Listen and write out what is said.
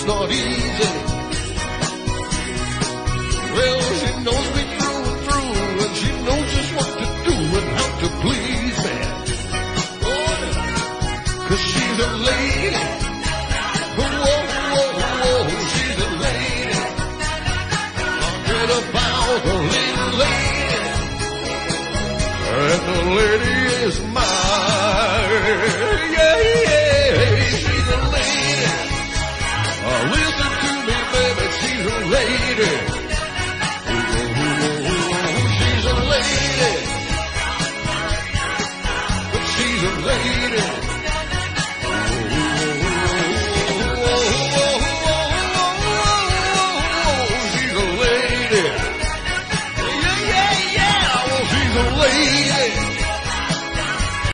it's not easy. Well, she knows me through and through, and she knows just what to do and how to please me. Cause she's a lady. Whoa, whoa, whoa, she's a lady. Talking about a little lady. She's a lady.